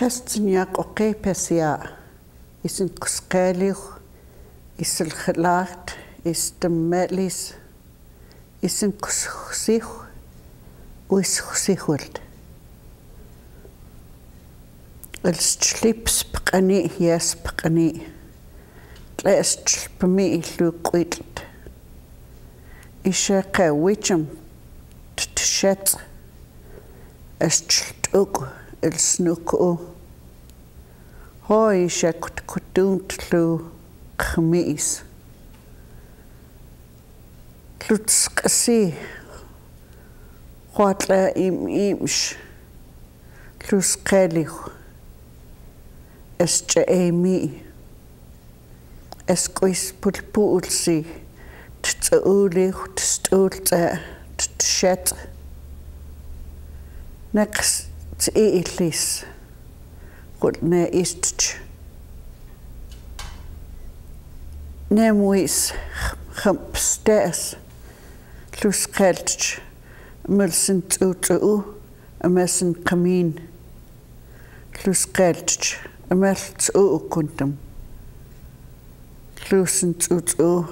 qastsiñaq uqiipasiaa isin qusqaaliuq исэлхэлаарт истэммалис исэн кусхсих уисхсихулт элсчлипс пэкъани яс пэкъани тлэсчлпми иллуиккуитлт ишэкъавичэм ттшэт эсчлт уку элснукку хой шакт кутунтлу хмис лутскси хуатла им имш лускалих эсчэми эскуис пулпуулси тцуулих тцуулца тшат накс til Elis, rundt med Istj. Nemuis, Rampstas, Luskaltj, Mølsen Tutu, Amassen Kamin, Luskaltj, Amalt Ukundum, Lusen Tutu,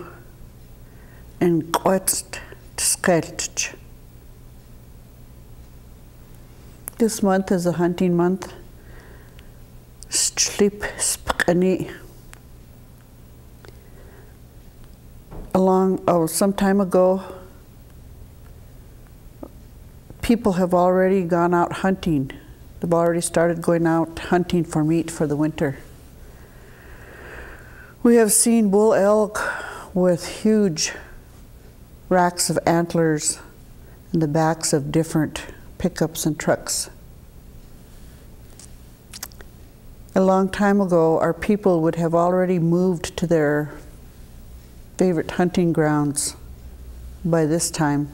en grøtst Skaltj. This month is a hunting month. Sleep spqani. Along, oh, some time ago, people have already gone out hunting. They've already started going out hunting for meat for the winter. We have seen bull elk with huge racks of antlers in the backs of different pickups and trucks. A long time ago, our people would have already moved to their favorite hunting grounds by this time.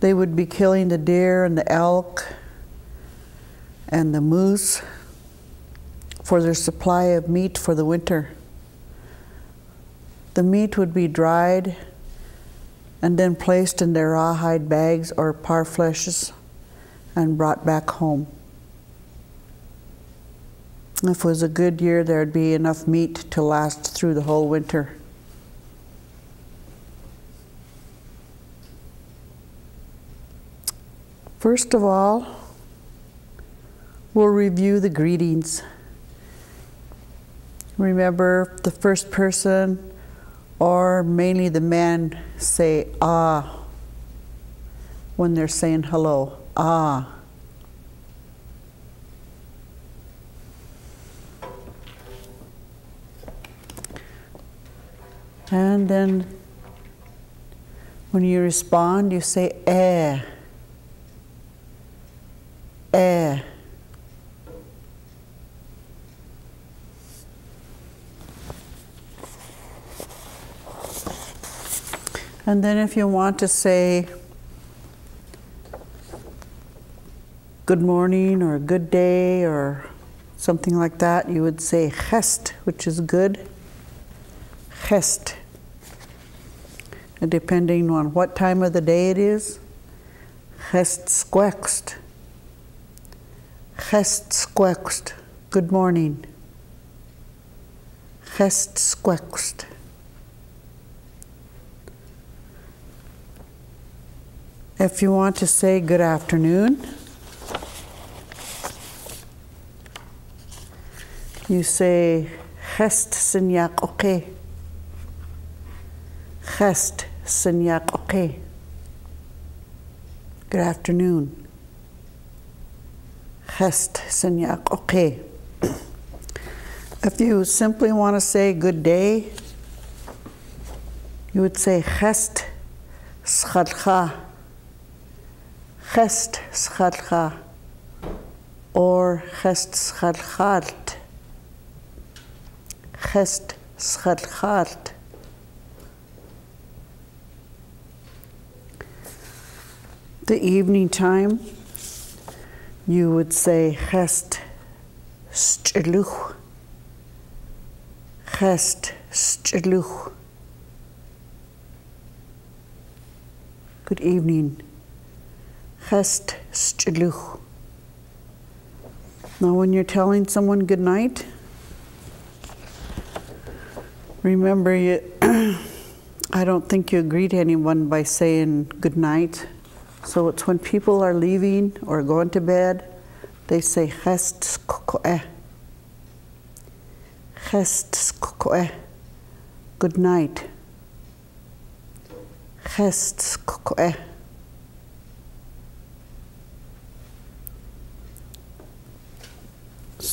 They would be killing the deer and the elk and the moose for their supply of meat for the winter. The meat would be dried and then placed in their rawhide bags or parfleches and brought back home. If it was a good year, there'd be enough meat to last through the whole winter. First of all, we'll review the greetings. Remember the first person or mainly the men say ah when they're saying hello. Ah. And then when you respond, you say eh. Eh. And then if you want to say good morning or good day or something like that, you would say chest, which is good. Chest. And depending on what time of the day it is, chest squext. Chest squext. Good morning. Chest squext. If you want to say good afternoon, you say Gest sinyak oke. Gest sinyak oke. Good afternoon. Gest sinyak oke. If you simply want to say good day, you would say Gest schadcha. Gest schadcha. Or Gest schadchalt. Gest schadchalt. The evening time, you would say Gest stiluch. Gest stiluch. Good evening. Gest stiluch. Now, when you're telling someone good night, remember you. I don't think you greet anyone by saying good night. So it's when people are leaving or going to bed, they say chest kokoe. Chest kokoe. Good night. Chest kokoe.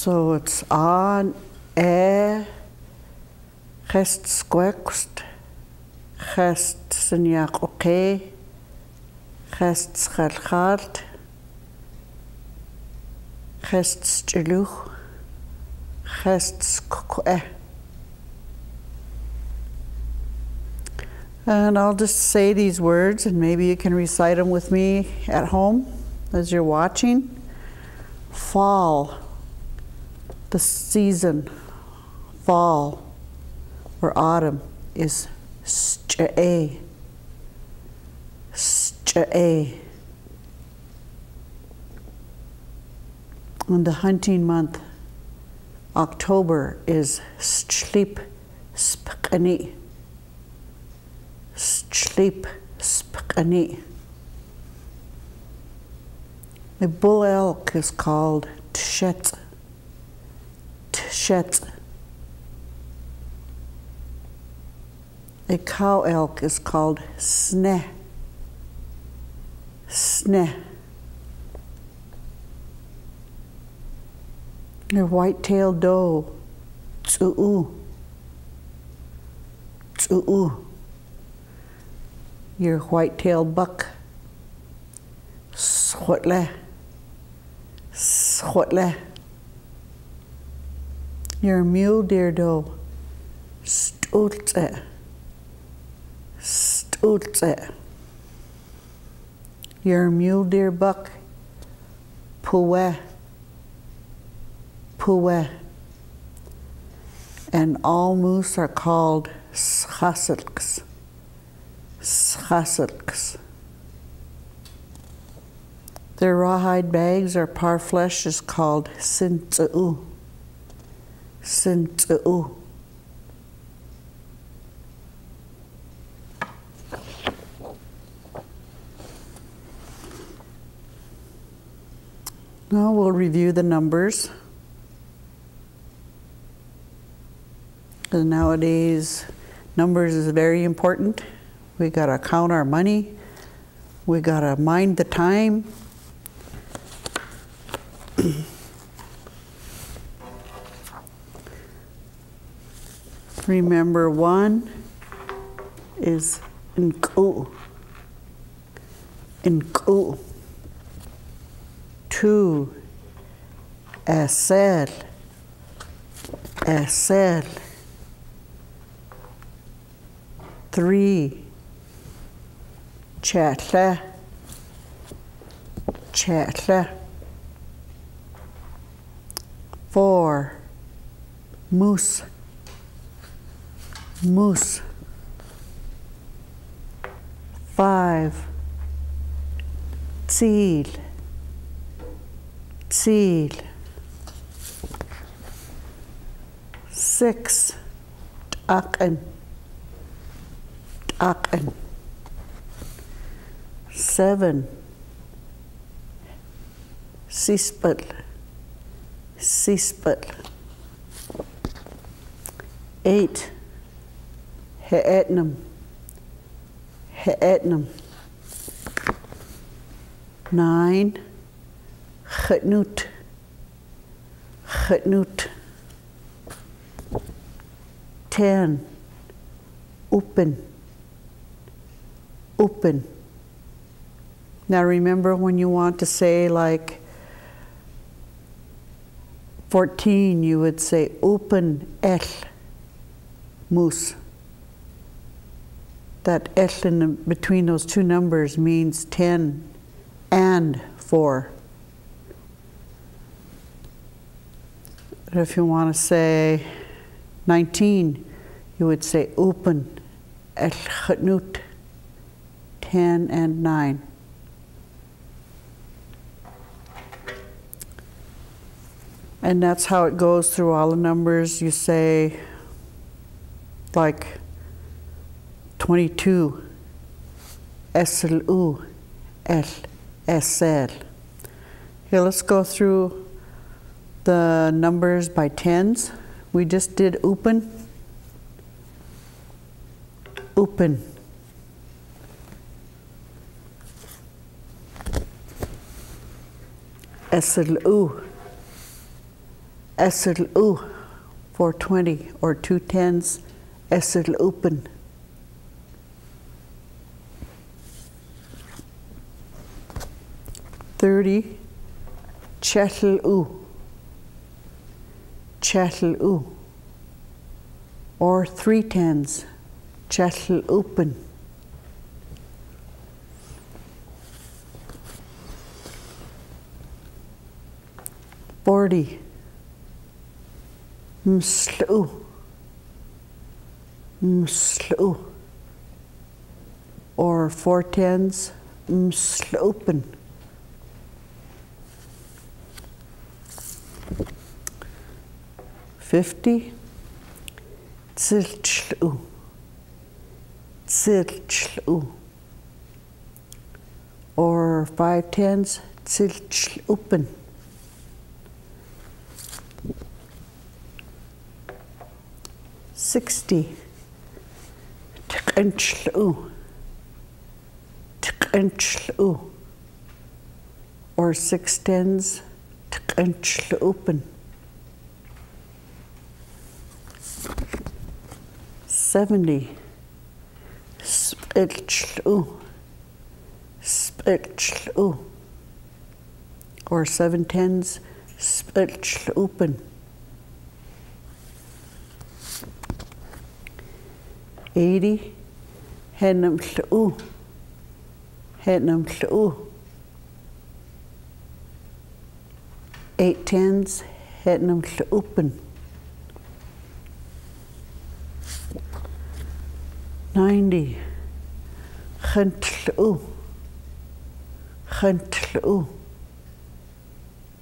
So it's on e er, chest squext. Chest synyak okay. Chest schalchart. Chest stiluch. Chest kokoe. Eh. And I'll just say these words, and maybe you can recite them with me at home as you're watching. Fall, the season, fall or autumn is st'e. St'e. And the hunting month, October, is Stlip Spkani. Sleep Spkani. A bull elk is called Tshet. Tshet. A cow elk is called Sne. Sne. A white-tailed doe, Tsu'u. Tsu'u your white-tailed buck. Shutle. Shutle. Your mule deer doe. Stulze. Stulze. Your mule deer buck. Puwe. Puwe. And all moose are called schasilks. Schasilks. Their rawhide bags or parfleche is called sint'u. Sint'u. Now we'll review the numbers. Nowadays, numbers is very important. We got to count our money. We got to mind the time. Remember, one is nku. Nku. Two, esel. Esel. Three, Chatla. Chatla. Four. Moose. Moose. Five. Ziel. Ziel. Six. Aken. Aken seven, sispel, sispel, eight, he'etnum, he'etnum, nine, chetnut, chetnut, ten, open, open. Now remember when you want to say like 14, you would say open el mus. That el in the, between those two numbers means 10 and 4. But if you want to say 19, you would say open el 10 and 9. And that's how it goes through all the numbers. You say, like 22, SLU, SL. Here, let's go through the numbers by tens. We just did open. Open. SLU. SLU. 420 or two tens. SL open. Thirty, chettle u, chettle u, or three tens, chettle open. Forty, mslu, mslu, or four tens, mslopen. 50. Zirtschlu, zirtschlu. Or five tens, zirtschlupen. Sixty. Tqinchlu, tqinchlu. Or six tens, tqinchlupen. 70. Spitchlu. Spitchlu. Or 710s. Spitchlupen. Eighty. Henam Tlu. Henam Tlu. Eight tens. Henam Tlupen. 90. Gentlu. Gentlu.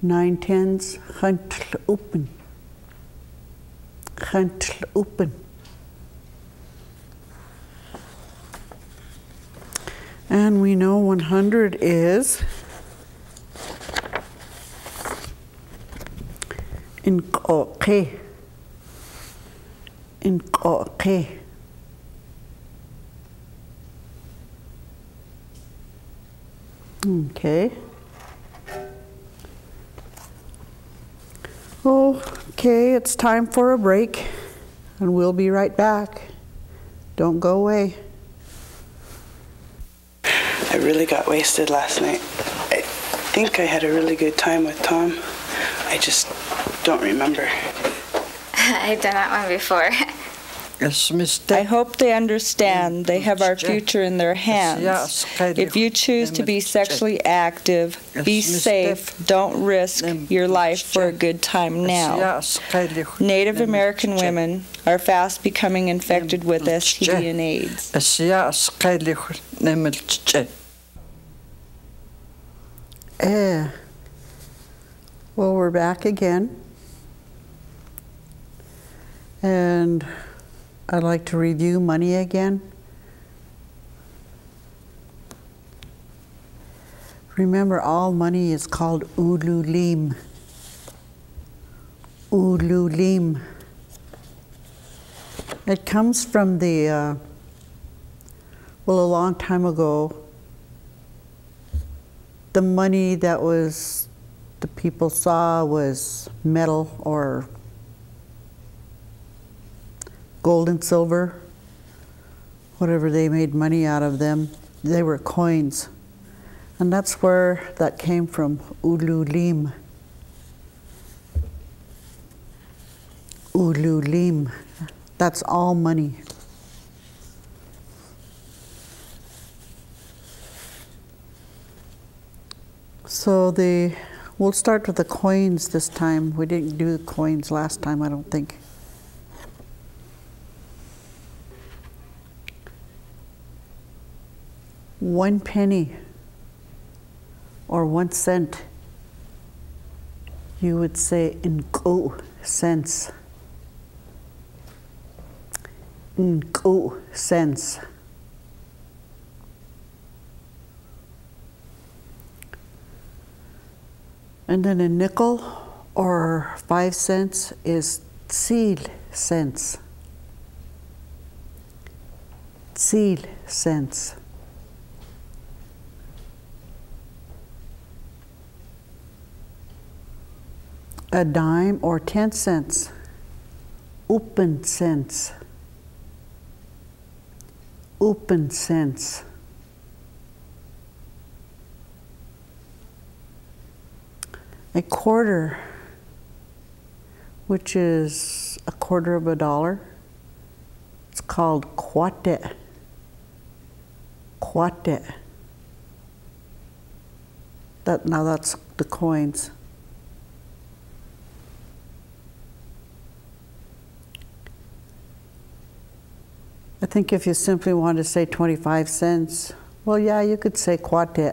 Nine tens. Gentlu open. And we know 100 is in koke. In koke. Okay. Okay, it's time for a break, and we'll be right back. Don't go away. I really got wasted last night. I think I had a really good time with Tom. I just don't remember. I've done that one before. I hope they understand they have our future in their hands. If you choose to be sexually active, be safe, don't risk your life for a good time now. Native American women are fast becoming infected with STD and AIDS. Eh. Well, we're back again. And I'd like to review money again. Remember, all money is called ululim. Ululim. It comes from the, uh, well, a long time ago, the money that was, the people saw was metal or gold and silver, whatever they made money out of them, they were coins. And that's where that came from, ululim. Ululim. That's all money. So the, we'll start with the coins this time. We didn't do the coins last time, I don't think. One penny or one cent you would say nko sense. Nko sense. And then a nickel or five cents is seal cents. Seal cents. A dime or ten cents. Open cents. Open cents. A quarter, which is a quarter of a dollar, it's called quate. Quate. That, now that's the coins. I think if you simply want to say 25 cents, well, yeah, you could say quate,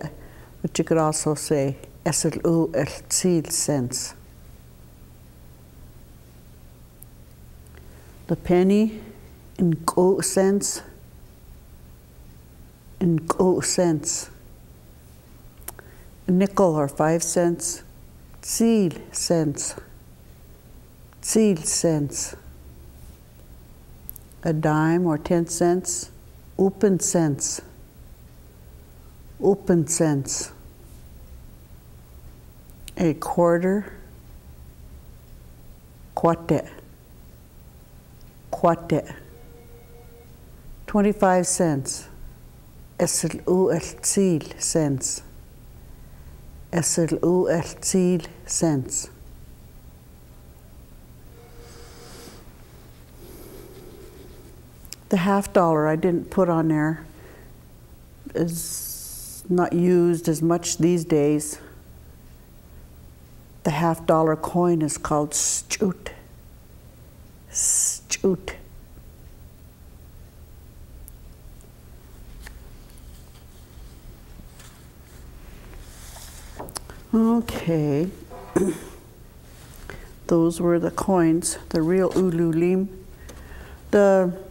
but you could also say SLU el cents. The penny in go cents, in go cents. A nickel or five cents, seal cents, seal cents. A dime or ten cents, open cents, open cents a quarter, quate, quate, 25 cents, SLU cents, SLU cents. The half dollar I didn't put on there is not used as much these days. The half dollar coin is called stute. Stute. Okay. Those were the coins, the real ululim. The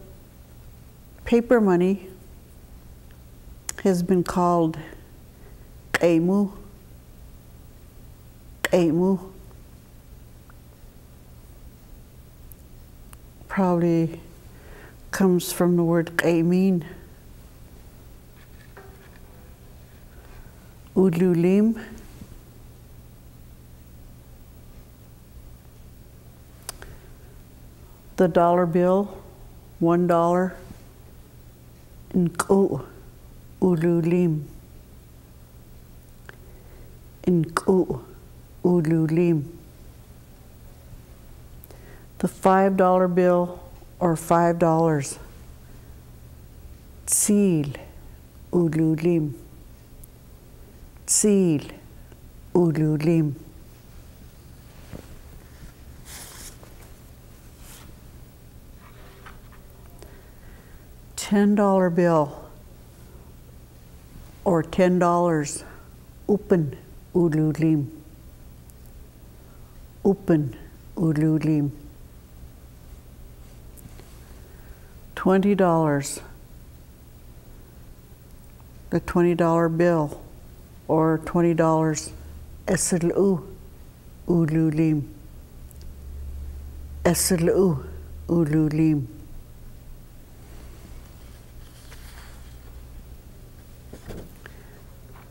paper money has been called kaimu Emu probably comes from the word Aimin. Ululim. The dollar bill, one dollar, Nko Ululim. Nko ululim. The $5 bill or $5. Tzil ululim. Tzil ululim. $10 bill or $10 open ululim open ululim. Twenty dollars. The twenty dollar bill or twenty dollars SLU ululim. SLU ululim.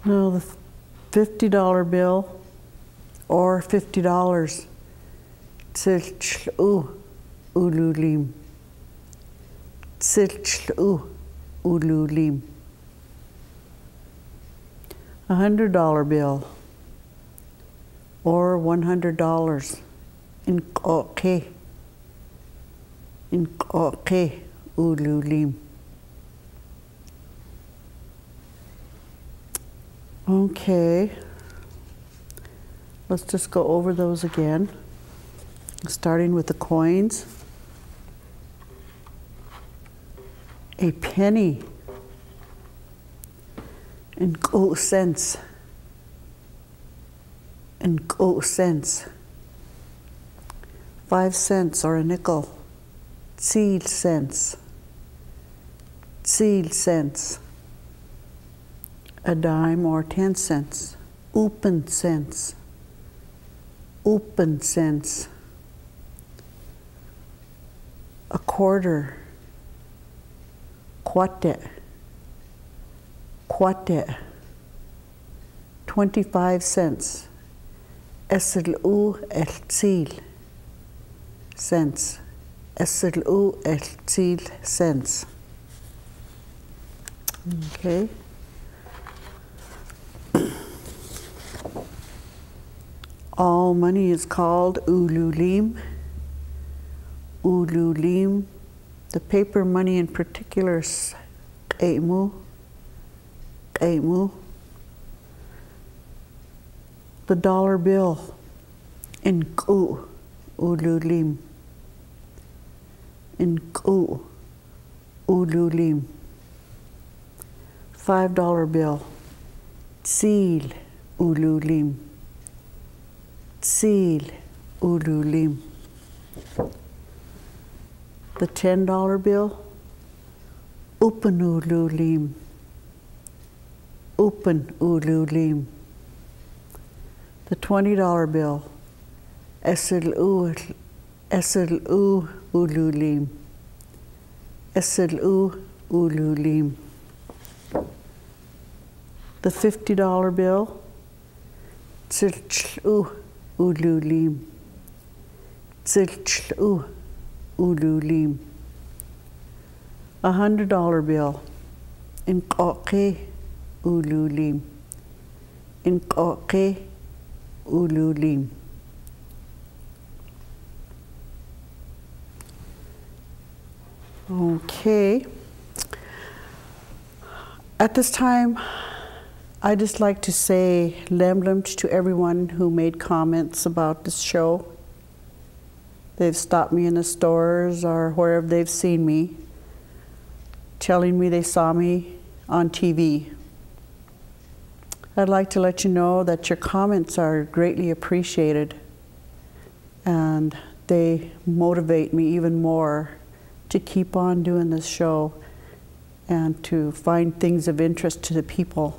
Now the fifty dollar bill or $50. Tsilchlu ululim. A hundred dollar bill or one hundred dollars in koke in koke ululim. Okay. Let's just go over those again, starting with the coins. A penny and go cents and go cents. five cents or a nickel, seed cents, seed cents, a dime or ten cents, open cents, open cents, a quarter, quate, quate, 25 cents, SLU el cents, SLU el cents. Okay. All money is called ululim. Ululim. The paper money in particular is qaimu. Qaimu. The dollar bill in ku. Ululim. In ku. Ululim. Five dollar bill. Seal. Ululim. Seal. Ululim. The ten dollar bill. Upanululim. Upan ululim. The twenty dollar bill. SLU SLU ululim. SLU ululim. The fifty dollar bill. Tsilchlu ululim. Tsilchlu ululim. A hundred dollar bill. in Inqaqi ululim. in Inqaqi ululim. Okay. At this time, I just like to say lemlemt to everyone who made comments about this show. They've stopped me in the stores or wherever they've seen me, telling me they saw me on TV. I'd like to let you know that your comments are greatly appreciated and they motivate me even more to keep on doing this show and to find things of interest to the people.